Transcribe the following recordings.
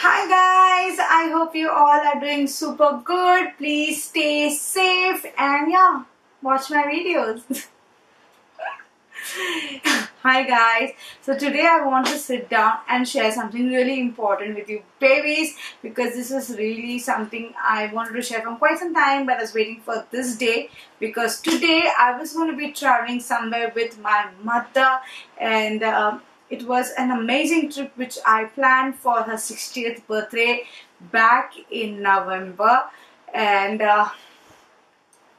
Hi guys, I hope you all are doing super good. Please stay safe and yeah, watch my videos. Hi guys, so today I want to sit down and share something really important with you babies because this is really something I wanted to share from quite some time but I was waiting for this day because today I was going to be traveling somewhere with my mother and um, it was an amazing trip which I planned for her 60th birthday back in November. And uh,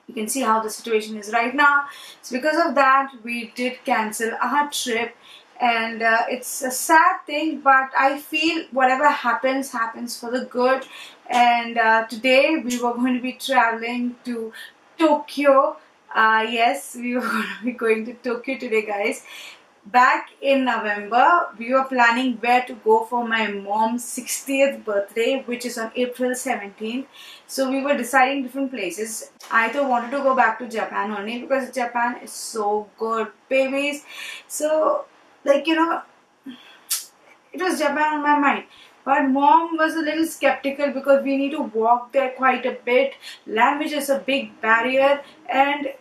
you can see how the situation is right now. So because of that we did cancel our trip. And uh, it's a sad thing but I feel whatever happens happens for the good. And uh, today we were going to be traveling to Tokyo. Uh, yes we were going to be going to Tokyo today guys back in November, we were planning where to go for my mom's 60th birthday, which is on April 17th. So we were deciding different places. I thought wanted to go back to Japan only because Japan is so good, babies. So, like, you know, it was Japan on my mind. But mom was a little skeptical because we need to walk there quite a bit. Language is a big barrier and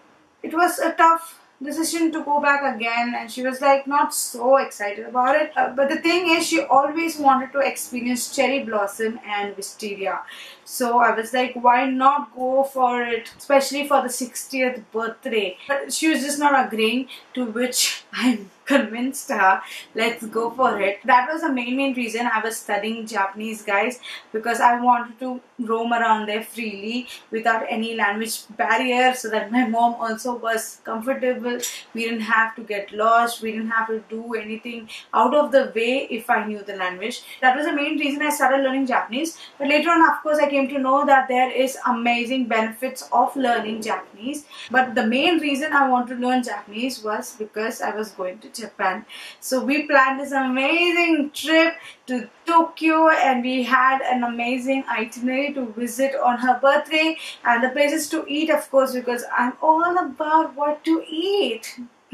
it was a tough decision to go back again and she was like not so excited about it. Uh, but the thing is she always wanted to experience cherry blossom and wisteria. So i was like why not go for it? Especially for the 60th birthday. But she was just not agreeing to which i convinced her let's go for it. That was the main main reason i was studying japanese guys because i wanted to roam around there freely without any language barrier so that my mom also was comfortable. We didn't have to get lost. We didn't have to do anything out of the way if i knew the language. That was the main reason i started learning japanese. But later on of course i came to know that there is amazing benefits of learning japanese. But the main reason i wanted to learn japanese was because i was going to japan. So we planned this amazing trip to tokyo and we had an amazing itinerary to visit on her birthday and the places to eat of course because I'm all about what to eat.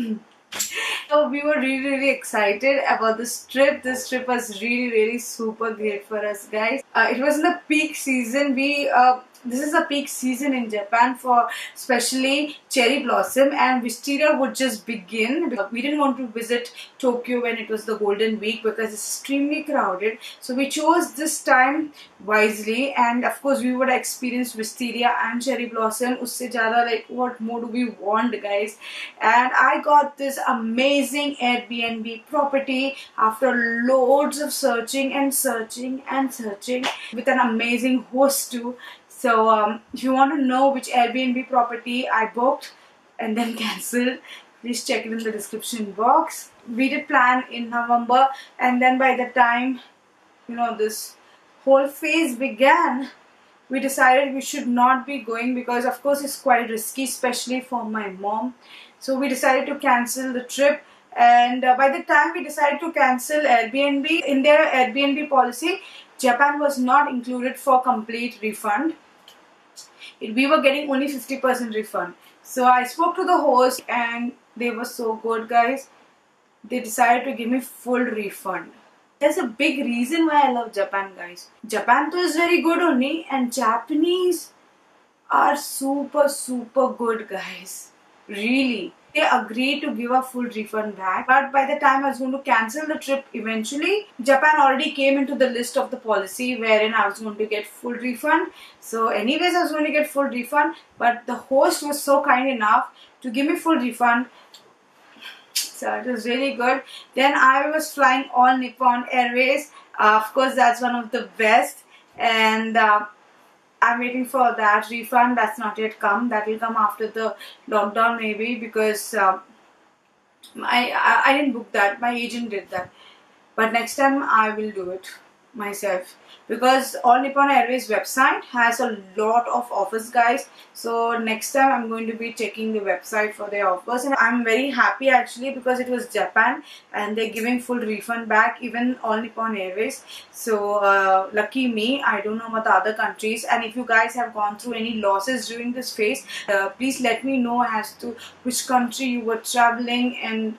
so we were really really excited about this trip. This trip was really really super great for us guys. Uh, it was in the peak season. We uh, this is a peak season in Japan for especially cherry blossom and wisteria would just begin. We didn't want to visit Tokyo when it was the golden week because it's extremely crowded. So we chose this time wisely and of course we would experience wisteria and cherry blossom. Usse jada like what more do we want guys? And I got this amazing Airbnb property after loads of searching and searching and searching with an amazing host too. So um, if you want to know which Airbnb property I booked and then cancelled, please check it in the description box. We did plan in November and then by the time you know this whole phase began, we decided we should not be going because of course it's quite risky especially for my mom. So we decided to cancel the trip and uh, by the time we decided to cancel Airbnb, in their Airbnb policy, Japan was not included for complete refund we were getting only 50% refund. So I spoke to the host and they were so good guys. They decided to give me full refund. There's a big reason why I love Japan guys. Japan too is very good only and Japanese are super super good guys. Really they agreed to give a full refund back. But by the time I was going to cancel the trip eventually, Japan already came into the list of the policy wherein I was going to get full refund. So anyways, I was going to get full refund. But the host was so kind enough to give me full refund. So it was really good. Then I was flying all Nippon Airways. Uh, of course, that's one of the best. And uh, I'm waiting for that refund. That's not yet come. That will come after the lockdown maybe because uh, I, I I didn't book that. My agent did that. But next time I will do it myself. Because All Nippon Airways website has a lot of offers guys. So next time I'm going to be checking the website for their offers. And I'm very happy actually because it was Japan and they're giving full refund back even All Nippon Airways. So uh, lucky me. I don't know about the other countries. And if you guys have gone through any losses during this phase uh, please let me know as to which country you were traveling and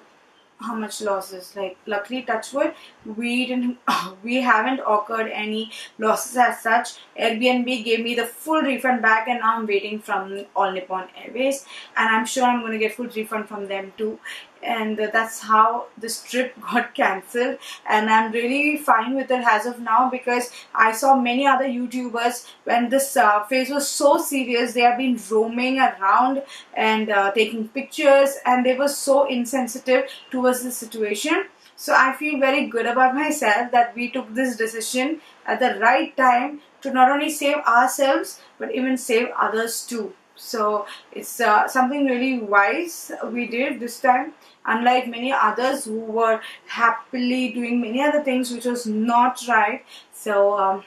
how much losses. Like luckily touchwood we didn't we haven't occurred any losses as such. Airbnb gave me the full refund back and now i'm waiting from all nippon airways. And i'm sure i'm going to get full refund from them too and that's how this trip got cancelled. And i'm really fine with it as of now because i saw many other youtubers when this uh, phase was so serious they have been roaming around and uh, taking pictures and they were so insensitive towards the situation. So i feel very good about myself that we took this decision at the right time to not only save ourselves but even save others too so it's uh, something really wise we did this time. Unlike many others who were happily doing many other things which was not right. So um,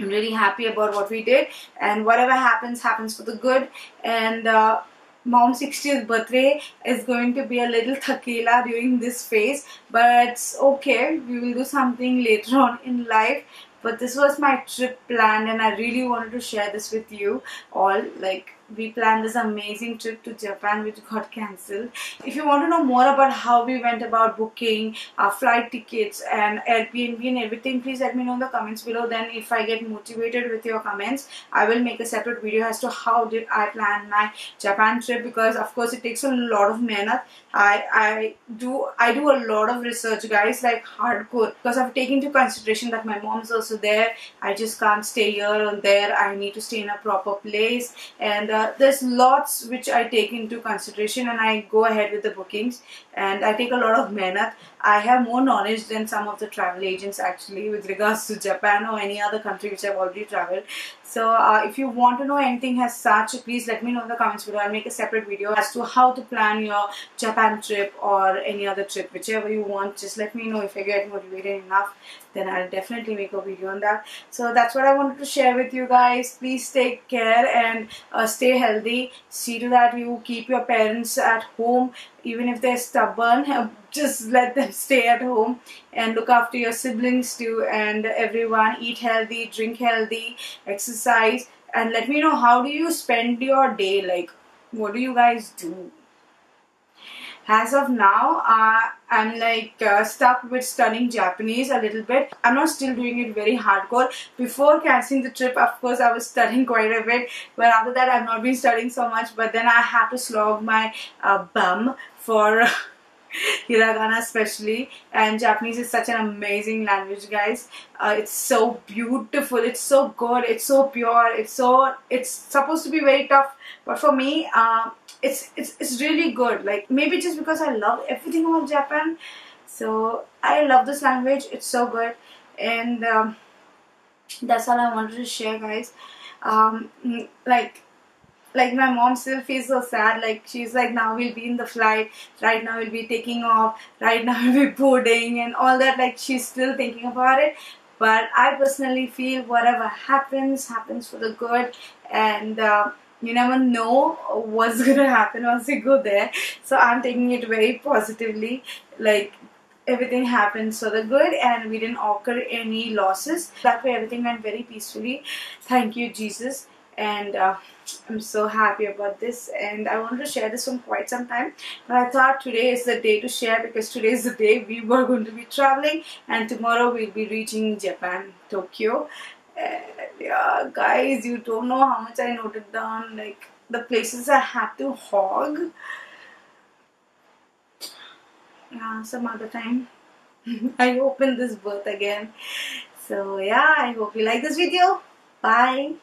I'm really happy about what we did. And whatever happens happens for the good. And uh, mom's 60th birthday is going to be a little thakela during this phase. But it's okay. We will do something later on in life but this was my trip planned and I really wanted to share this with you all like we planned this amazing trip to Japan which got cancelled. If you want to know more about how we went about booking our flight tickets and Airbnb and everything, please let me know in the comments below. Then if I get motivated with your comments, I will make a separate video as to how did I plan my Japan trip because of course it takes a lot of mehnat. I, I do I do a lot of research guys like hardcore because I've taken into consideration that my mom's also there. I just can't stay here or there. I need to stay in a proper place and uh, Uh, there's lots which I take into consideration and I go ahead with the bookings and I take a lot of mehnat. I have more knowledge than some of the travel agents actually with regards to Japan or any other country which I've already traveled. So uh, if you want to know anything as such, please let me know in the comments below. I'll make a separate video as to how to plan your Japan trip or any other trip, whichever you want. Just let me know if I get motivated enough. Then I'll definitely make a video on that. So that's what I wanted to share with you guys. Please take care and uh, stay healthy. See to that you keep your parents at home even if they're stubborn just let them stay at home and look after your siblings too and everyone eat healthy drink healthy exercise. And let me know how do you spend your day? Like what do you guys do as of now uh, I'm like uh, stuck with studying Japanese a little bit. I'm not still doing it very hardcore. Before cancelling the trip of course I was studying quite a bit. But after that I've not been studying so much. But then I had to slog my uh, bum for hiragana especially. And Japanese is such an amazing language guys. Uh, it's so beautiful. It's so good. It's so pure. It's so it's supposed to be very tough. But for me uh, it's it's it's really good. Like maybe just because I love everything about Japan so I love this language. It's so good. And um, that's all I wanted to share guys. Um, like like my mom still feels so sad. Like she's like now we'll be in the flight. Right now we'll be taking off. Right now we'll be boarding and all that. Like she's still thinking about it. But I personally feel whatever happens happens for the good. And uh, you never know what's gonna happen once you go there. So I'm taking it very positively. Like everything happened so the good and we didn't occur any losses. That way everything went very peacefully. Thank you Jesus. And uh, I'm so happy about this. And I wanted to share this from quite some time. But I thought today is the day to share because today is the day we were going to be traveling and tomorrow we'll be reaching Japan, Tokyo. And yeah guys you don't know how much I noted down like the places I had to hog. Yeah some other time. I open this birth again. So yeah I hope you like this video. Bye